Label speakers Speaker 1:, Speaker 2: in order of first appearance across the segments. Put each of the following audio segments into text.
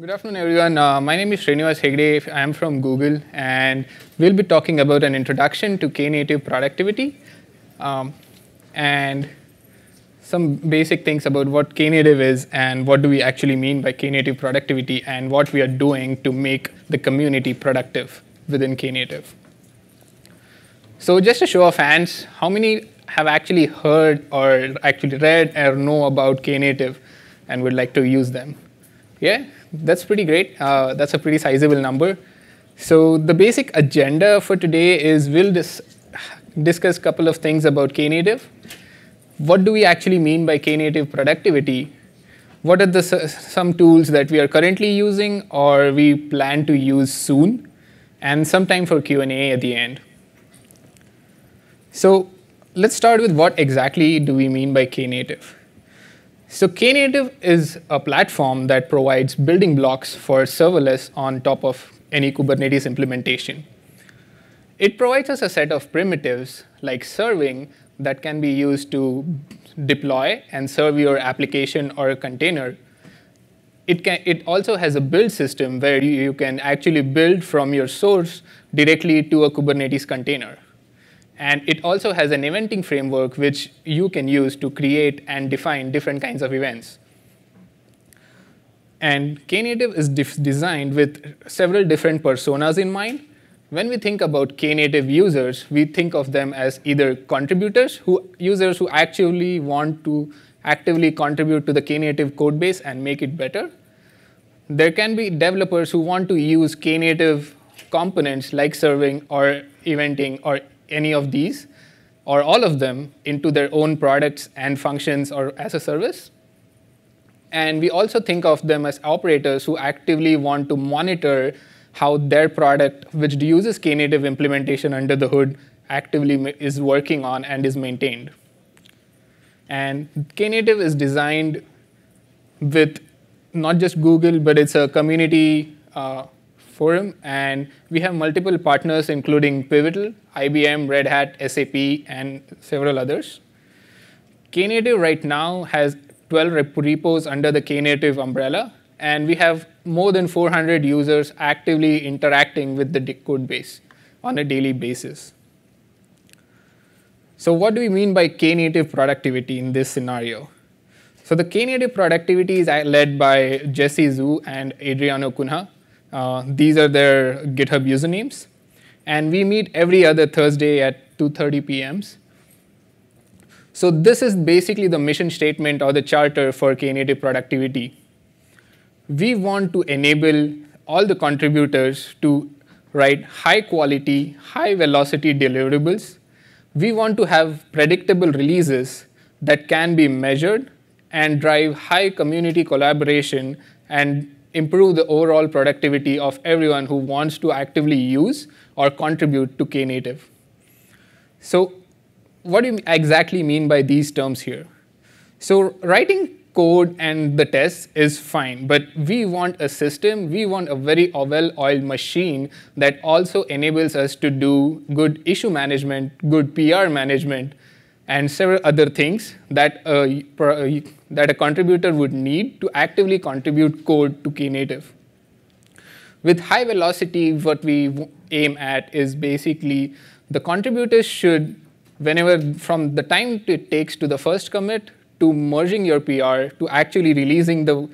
Speaker 1: Good afternoon, everyone. Uh, my name is Srinivas Hegde. I'm from Google, and we'll be talking about an introduction to Knative productivity um, and some basic things about what Knative is and what do we actually mean by Knative productivity and what we are doing to make the community productive within Knative. So just a show of hands, how many have actually heard or actually read or know about Knative and would like to use them? Yeah, that's pretty great. Uh, that's a pretty sizable number. So the basic agenda for today is we'll dis discuss a couple of things about Knative. What do we actually mean by Knative productivity? What are the some tools that we are currently using or we plan to use soon? And some time for Q&A at the end. So let's start with what exactly do we mean by Knative. So Knative is a platform that provides building blocks for serverless on top of any Kubernetes implementation. It provides us a set of primitives like serving that can be used to deploy and serve your application or a container. It, can, it also has a build system where you can actually build from your source directly to a Kubernetes container. And it also has an eventing framework which you can use to create and define different kinds of events. And Knative is designed with several different personas in mind. When we think about Knative users, we think of them as either contributors, who users who actually want to actively contribute to the Knative code base and make it better. There can be developers who want to use Knative components like serving or eventing or any of these or all of them into their own products and functions or as a service. And we also think of them as operators who actively want to monitor how their product, which uses Knative implementation under the hood, actively is working on and is maintained. And Knative is designed with not just Google, but it's a community uh, forum. And we have multiple partners, including Pivotal, IBM, Red Hat, SAP, and several others. Knative right now has 12 repos under the Knative umbrella, and we have more than 400 users actively interacting with the code base on a daily basis. So what do we mean by Knative productivity in this scenario? So the Knative productivity is uh, led by Jesse Zhu and Adriano Cunha. Uh, these are their GitHub usernames. And we meet every other Thursday at 2.30 p.m. So this is basically the mission statement or the charter for Knative productivity. We want to enable all the contributors to write high quality, high velocity deliverables. We want to have predictable releases that can be measured and drive high community collaboration and improve the overall productivity of everyone who wants to actively use or contribute to Knative. So what do you exactly mean by these terms here? So writing code and the tests is fine, but we want a system, we want a very well-oiled machine that also enables us to do good issue management, good PR management, and several other things that uh, a, uh, that a contributor would need to actively contribute code to Knative. With high velocity, what we aim at is basically the contributors should, whenever from the time it takes to the first commit to merging your PR to actually releasing the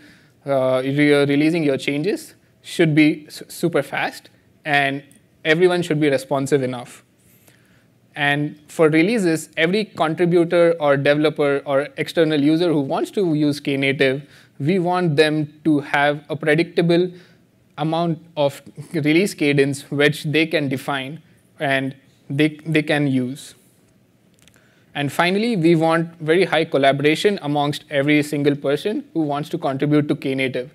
Speaker 1: uh, uh, releasing your changes should be super fast, and everyone should be responsive enough. And for releases, every contributor or developer or external user who wants to use Knative, we want them to have a predictable amount of release cadence which they can define and they, they can use. And finally, we want very high collaboration amongst every single person who wants to contribute to Knative.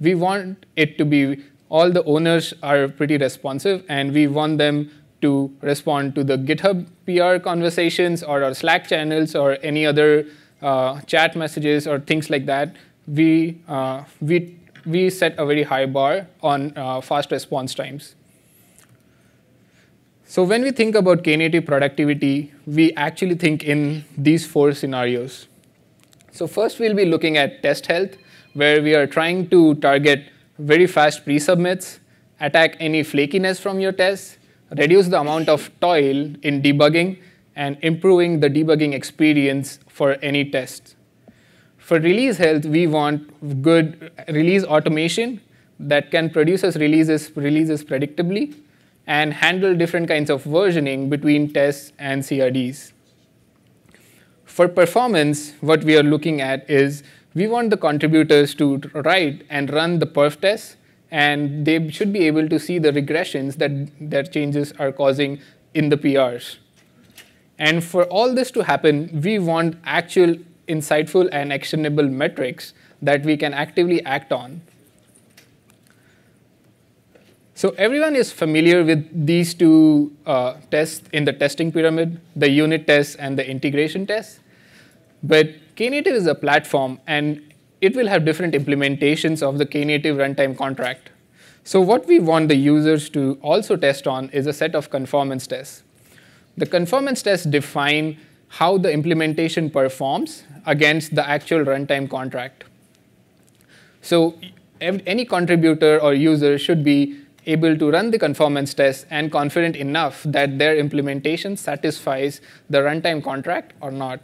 Speaker 1: We want it to be all the owners are pretty responsive, and we want them to respond to the GitHub PR conversations or our Slack channels or any other uh, chat messages or things like that. We, uh, we, we set a very high bar on uh, fast response times. So when we think about Knative productivity, we actually think in these four scenarios. So first we'll be looking at test health, where we are trying to target very fast pre-submits, attack any flakiness from your tests, reduce the amount of toil in debugging, and improving the debugging experience for any test. For release health, we want good release automation that can produce us releases, releases predictably and handle different kinds of versioning between tests and CRDs. For performance, what we are looking at is we want the contributors to write and run the perf tests, and they should be able to see the regressions that their changes are causing in the PRs. And for all this to happen, we want actual insightful and actionable metrics that we can actively act on. So everyone is familiar with these two uh, tests in the testing pyramid, the unit test and the integration test. But Knative is a platform, and it will have different implementations of the Knative runtime contract. So what we want the users to also test on is a set of conformance tests. The conformance tests define how the implementation performs against the actual runtime contract. So any contributor or user should be able to run the conformance test and confident enough that their implementation satisfies the runtime contract or not.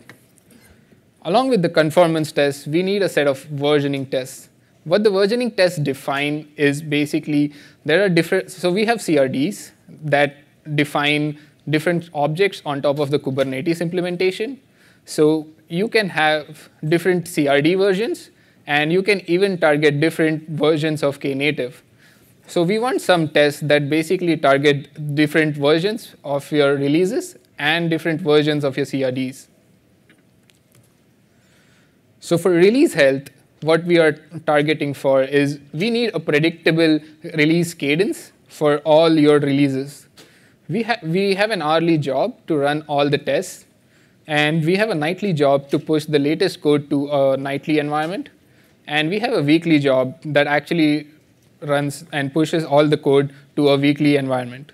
Speaker 1: Along with the conformance tests, we need a set of versioning tests. What the versioning tests define is basically there are different, so we have CRDs that define different objects on top of the Kubernetes implementation. So you can have different CRD versions, and you can even target different versions of Knative. So we want some tests that basically target different versions of your releases and different versions of your CRDs. So for release health, what we are targeting for is we need a predictable release cadence for all your releases. We, ha we have an hourly job to run all the tests, and we have a nightly job to push the latest code to a nightly environment, and we have a weekly job that actually runs and pushes all the code to a weekly environment.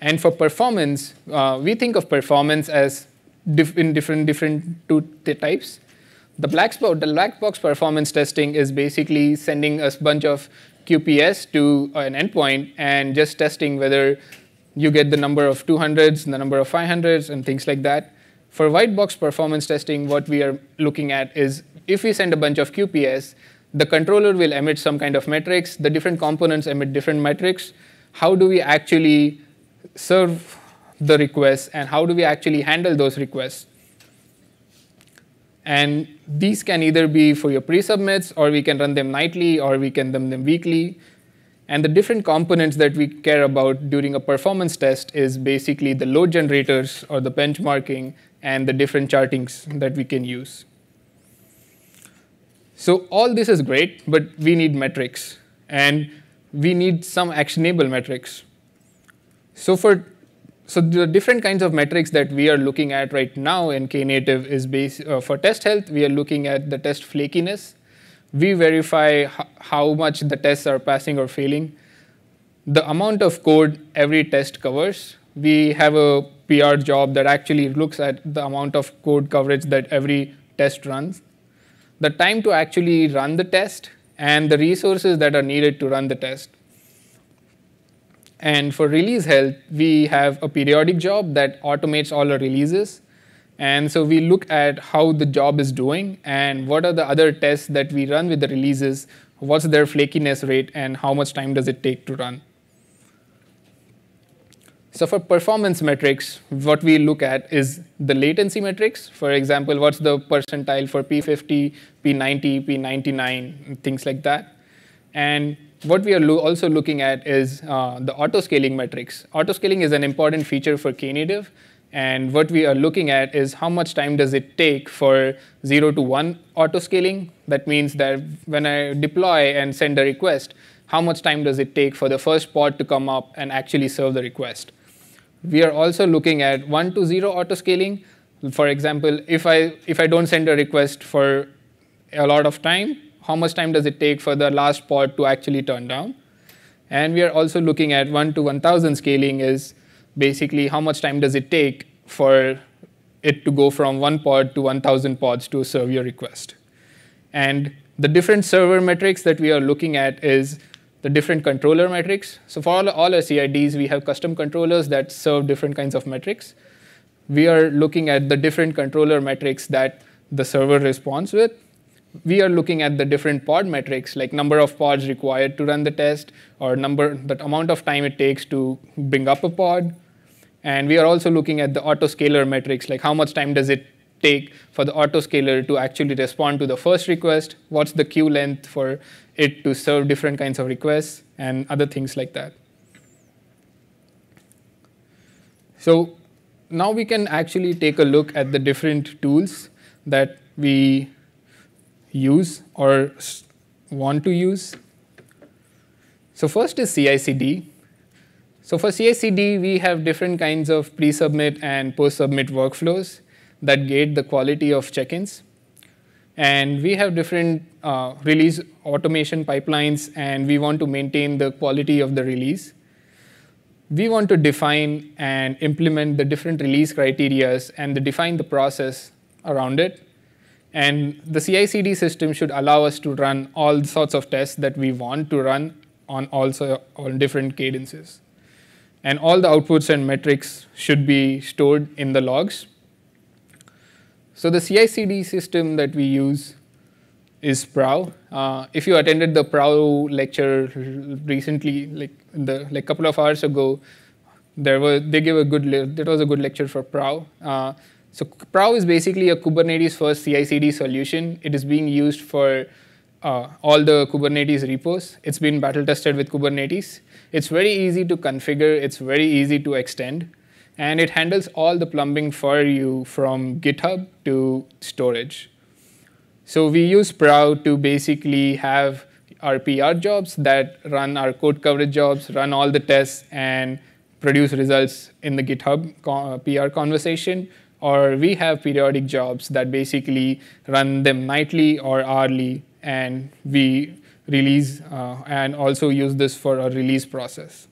Speaker 1: And for performance, uh, we think of performance as in different different two types. The black, the black box performance testing is basically sending a bunch of QPS to an endpoint and just testing whether you get the number of 200s and the number of 500s and things like that. For white box performance testing, what we are looking at is if we send a bunch of QPS, the controller will emit some kind of metrics. The different components emit different metrics. How do we actually serve the requests and how do we actually handle those requests. And these can either be for your pre-submits, or we can run them nightly, or we can run them weekly. And the different components that we care about during a performance test is basically the load generators, or the benchmarking, and the different chartings that we can use. So all this is great, but we need metrics. And we need some actionable metrics. So for so the different kinds of metrics that we are looking at right now in Knative is uh, for test health, we are looking at the test flakiness. We verify how much the tests are passing or failing. The amount of code every test covers. We have a PR job that actually looks at the amount of code coverage that every test runs. The time to actually run the test and the resources that are needed to run the test. And for release health, we have a periodic job that automates all our releases. And so we look at how the job is doing and what are the other tests that we run with the releases, what's their flakiness rate, and how much time does it take to run. So for performance metrics, what we look at is the latency metrics. For example, what's the percentile for P50, P90, P99, things like that. And what we are lo also looking at is uh, the auto-scaling metrics. Auto-scaling is an important feature for Knative, and what we are looking at is how much time does it take for 0 to 1 auto-scaling. That means that when I deploy and send a request, how much time does it take for the first pod to come up and actually serve the request. We are also looking at 1 to 0 auto-scaling. For example, if I, if I don't send a request for a lot of time, how much time does it take for the last pod to actually turn down. And we are also looking at 1 to 1000 scaling is basically how much time does it take for it to go from one pod to 1000 pods to serve your request. And the different server metrics that we are looking at is the different controller metrics. So for all, all our CRDs, we have custom controllers that serve different kinds of metrics. We are looking at the different controller metrics that the server responds with. We are looking at the different pod metrics, like number of pods required to run the test, or number, the amount of time it takes to bring up a pod. And we are also looking at the autoscaler metrics, like how much time does it take for the autoscaler to actually respond to the first request, what's the queue length for it to serve different kinds of requests, and other things like that. So now we can actually take a look at the different tools that we use or want to use. So first is CI/CD. So for CI/CD, we have different kinds of pre-submit and post-submit workflows that gate the quality of check-ins. And we have different uh, release automation pipelines, and we want to maintain the quality of the release. We want to define and implement the different release criterias and define the process around it. And the CI/CD system should allow us to run all sorts of tests that we want to run on also on different cadences. And all the outputs and metrics should be stored in the logs. So the CI/CD system that we use is Prow. Uh, if you attended the Prow lecture recently, like the like couple of hours ago, there were they gave a good that was a good lecture for Prow. Uh, so Prow is basically a Kubernetes first CI/CD solution. It is being used for uh, all the Kubernetes repos. It's been battle tested with Kubernetes. It's very easy to configure. It's very easy to extend and it handles all the plumbing for you from GitHub to storage. So we use Prow to basically have our PR jobs that run our code coverage jobs, run all the tests, and produce results in the GitHub PR conversation. Or we have periodic jobs that basically run them nightly or hourly, and we release uh, and also use this for a release process.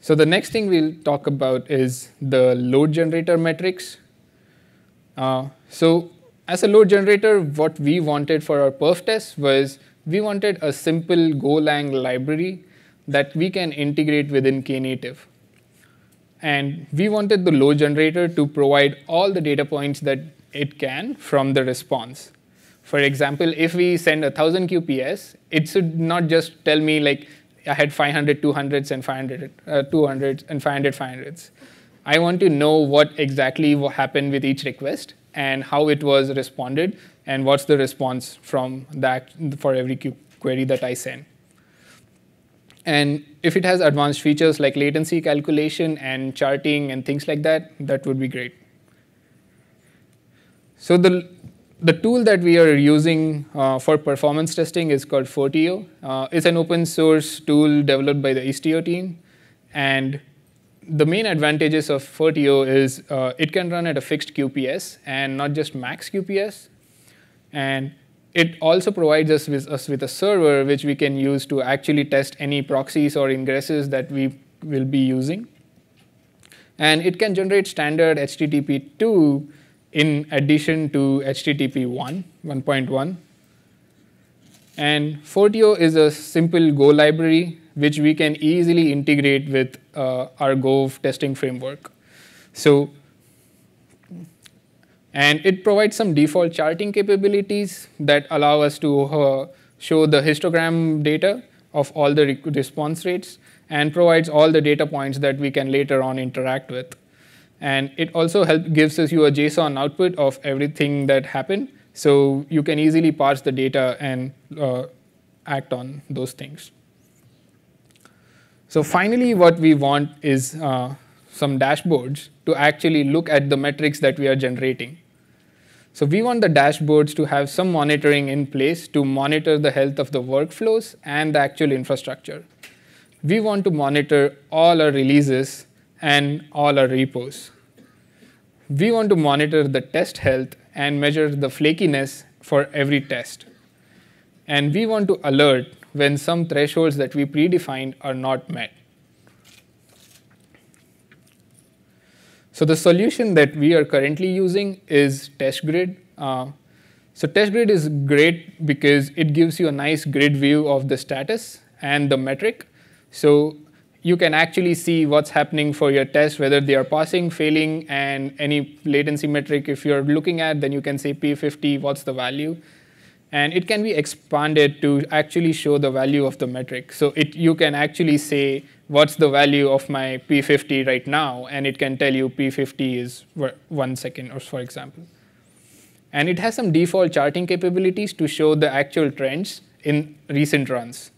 Speaker 1: So the next thing we'll talk about is the load generator metrics. Uh, so as a load generator, what we wanted for our perf test was we wanted a simple Golang library that we can integrate within Knative. And we wanted the load generator to provide all the data points that it can from the response. For example, if we send a 1000 QPS, it should not just tell me like I had 500 200s and 500 uh, 200s and 500 500s. I want to know what exactly happened with each request and how it was responded and what's the response from that for every query that I send. And if it has advanced features like latency calculation and charting and things like that, that would be great. So the the tool that we are using uh, for performance testing is called Fortio. Uh, it's an open source tool developed by the Istio team. And the main advantages of Fortio is uh, it can run at a fixed QPS and not just max QPS. And it also provides us with, us with a server which we can use to actually test any proxies or ingresses that we will be using. And it can generate standard HTTP2 in addition to HTTP 1, 1.1. And Fortio is a simple Go library which we can easily integrate with uh, our Go testing framework. So, and it provides some default charting capabilities that allow us to uh, show the histogram data of all the response rates and provides all the data points that we can later on interact with. And it also help, gives us you a JSON output of everything that happened. So you can easily parse the data and uh, act on those things. So finally, what we want is uh, some dashboards to actually look at the metrics that we are generating. So we want the dashboards to have some monitoring in place to monitor the health of the workflows and the actual infrastructure. We want to monitor all our releases and all our repos. We want to monitor the test health and measure the flakiness for every test. And we want to alert when some thresholds that we predefined are not met. So the solution that we are currently using is TestGrid. Uh, So TestGrid is great because it gives you a nice grid view of the status and the metric. So you can actually see what's happening for your test, whether they are passing, failing, and any latency metric. If you're looking at, then you can say P50, what's the value? And it can be expanded to actually show the value of the metric. So it, you can actually say, what's the value of my P50 right now? And it can tell you P50 is one second, or for example. And it has some default charting capabilities to show the actual trends in recent runs.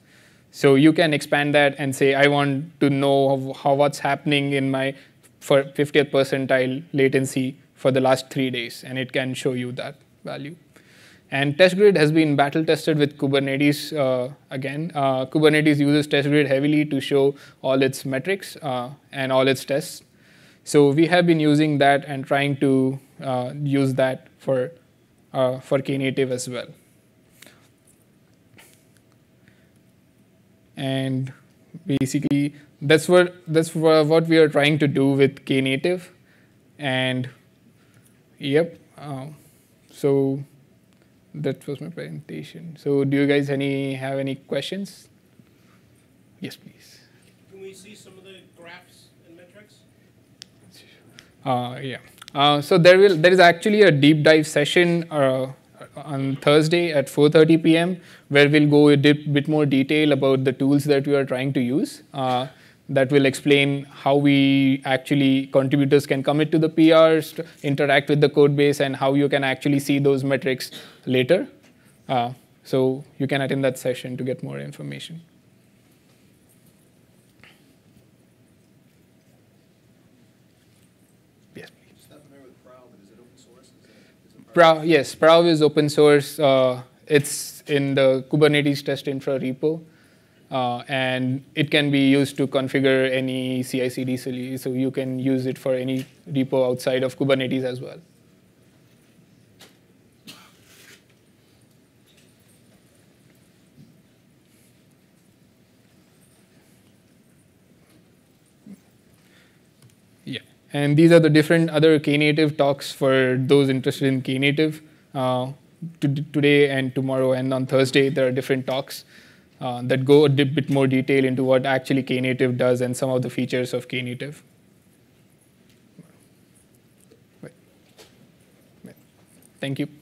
Speaker 1: So you can expand that and say, I want to know how, what's happening in my 50th percentile latency for the last three days, and it can show you that value. And TestGrid has been battle tested with Kubernetes uh, again. Uh, Kubernetes uses TestGrid heavily to show all its metrics uh, and all its tests. So we have been using that and trying to uh, use that for, uh, for Knative as well. And basically, that's what, that's what we are trying to do with Knative. And yep, uh, so that was my presentation. So do you guys any have any questions? Yes, please.
Speaker 2: Can we see some of the graphs and metrics?
Speaker 1: Uh, yeah. Uh, so there will there is actually a deep dive session uh, on Thursday at 4:30 p.m. where we'll go a bit more detail about the tools that we are trying to use. Uh, that will explain how we actually contributors can commit to the PRs, interact with the code base, and how you can actually see those metrics later. Uh, so you can attend that session to get more information. Yes, please. Prow, yes, Prow is open source. Uh, it's in the Kubernetes test infra repo. Uh, and it can be used to configure any CI/CD. So you can use it for any repo outside of Kubernetes as well. Yeah, and these are the different other Knative talks for those interested in Knative. Uh, today and tomorrow and on Thursday, there are different talks uh, that go a bit more detail into what actually Knative does and some of the features of Knative. Thank you.